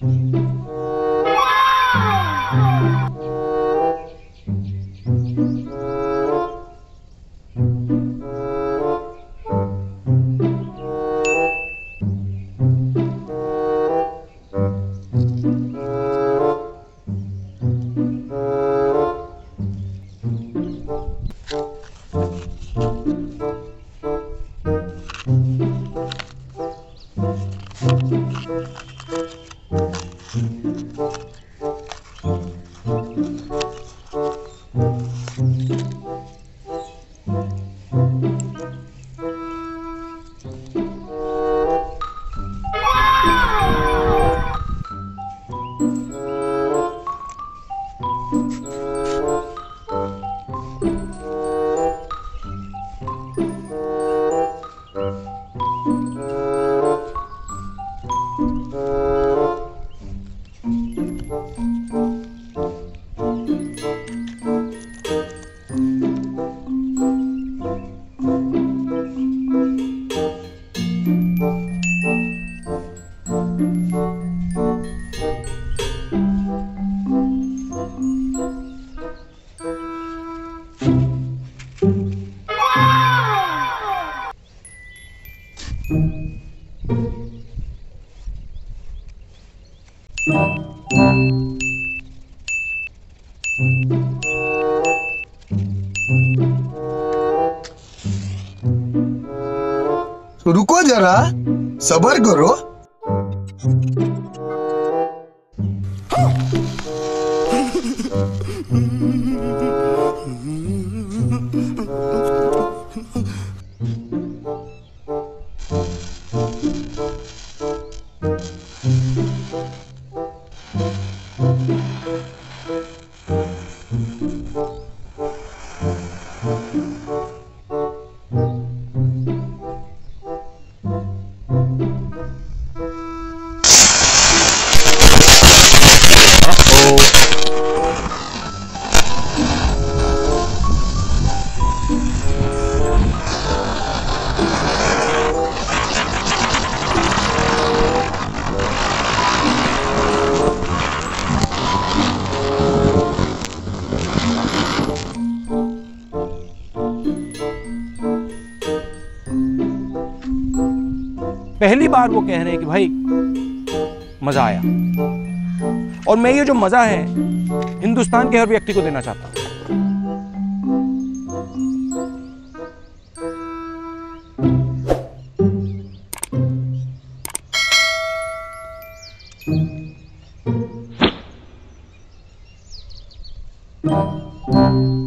Thank you. Thank you. Thank mm -hmm. you. रुको जरा सबर करो Mm-hmm. Oh. पहली बार वो कह रहे हैं कि भाई मजा आया और मैं ये जो मजा है हिंदुस्तान के हर व्यक्ति को देना चाहता हूं Thank you.